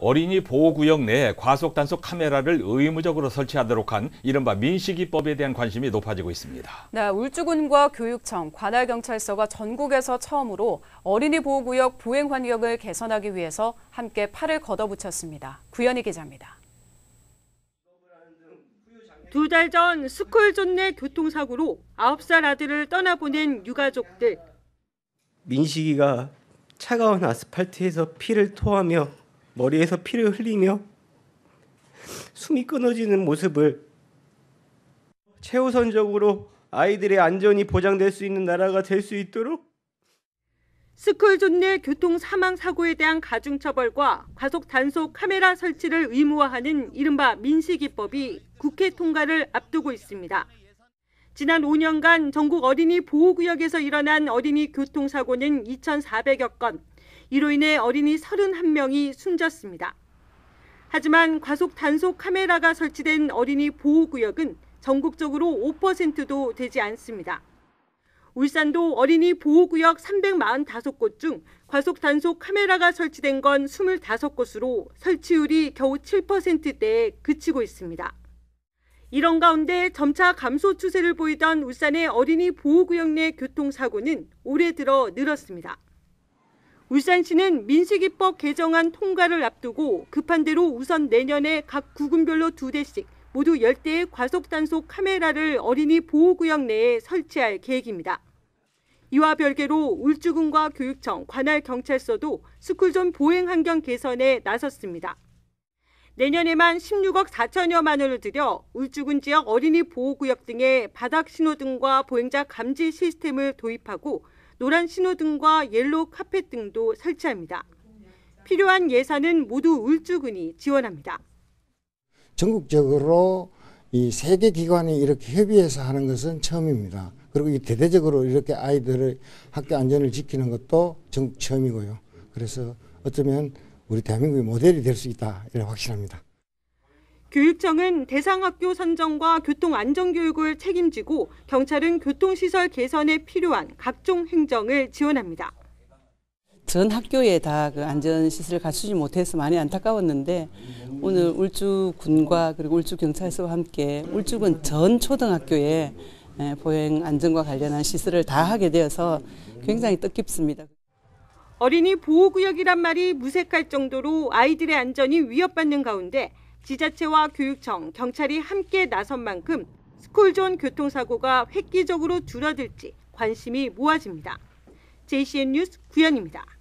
어린이 보호구역 내에 과속 단속 카메라를 의무적으로 설치하도록 한 이른바 민식이법에 대한 관심이 높아지고 있습니다. 네, 울주군과 교육청, 관할경찰서가 전국에서 처음으로 어린이 보호구역 보행 환경을 개선하기 위해서 함께 팔을 걷어붙였습니다. 구현희 기자입니다. 두 달 전 스쿨존 내 교통사고로 9살 아들을 떠나보낸 유가족들. 민식이가 차가운 아스팔트에서 피를 토하며 머리에서 피를 흘리며 숨이 끊어지는 모습을 최우선적으로 아이들의 안전이 보장될 수 있는 나라가 될 수 있도록 스쿨존 내 교통 사망 사고에 대한 가중 처벌과 과속 단속 카메라 설치를 의무화하는 이른바 민식이법이 국회 통과를 앞두고 있습니다. 지난 5년간 전국 어린이 보호구역에서 일어난 어린이 교통사고는 2,400여 건, 이로 인해 어린이 31명이 숨졌습니다. 하지만 과속 단속 카메라가 설치된 어린이 보호구역은 전국적으로 5%도 되지 않습니다. 울산도 어린이 보호구역 345곳 중 과속 단속 카메라가 설치된 건 25곳으로 설치율이 겨우 7%대에 그치고 있습니다. 이런 가운데 점차 감소 추세를 보이던 울산의 어린이 보호구역 내 교통사고는 올해 들어 늘었습니다. 울산시는 민식이법 개정안 통과를 앞두고 급한 대로 우선 내년에 각 구군별로 두 대씩 모두 10대의 과속 단속 카메라를 어린이 보호구역 내에 설치할 계획입니다. 이와 별개로 울주군과 교육청, 관할 경찰서도 스쿨존 보행 환경 개선에 나섰습니다. 내년에만 16억 4천여만 원을 들여 울주군 지역 어린이 보호구역 등의 바닥 신호등과 보행자 감지 시스템을 도입하고 노란 신호등과 옐로우 카펫 등도 설치합니다. 필요한 예산은 모두 울주군이 지원합니다. 전국적으로 이 세계 기관이 이렇게 협의해서 하는 것은 처음입니다. 그리고 이 대대적으로 이렇게 아이들의 학교 안전을 지키는 것도 전국 처음이고요. 그래서 어쩌면 우리 대한민국의 모델이 될 수 있다 이렇게 확신합니다. 교육청은 대상 학교 선정과 교통 안전 교육을 책임지고 경찰은 교통시설 개선에 필요한 각종 행정을 지원합니다. 전 학교에 다 그 안전 시설을 갖추지 못해서 많이 안타까웠는데 오늘 울주군과 그리고 울주경찰서와 함께 울주군 전 초등학교에 보행 안전과 관련한 시설을 다 하게 되어서 굉장히 뜻깊습니다. 어린이 보호구역이란 말이 무색할 정도로 아이들의 안전이 위협받는 가운데 지자체와 교육청, 경찰이 함께 나선 만큼 스쿨존 교통사고가 획기적으로 줄어들지 관심이 모아집니다. JCN 뉴스 구현입니다.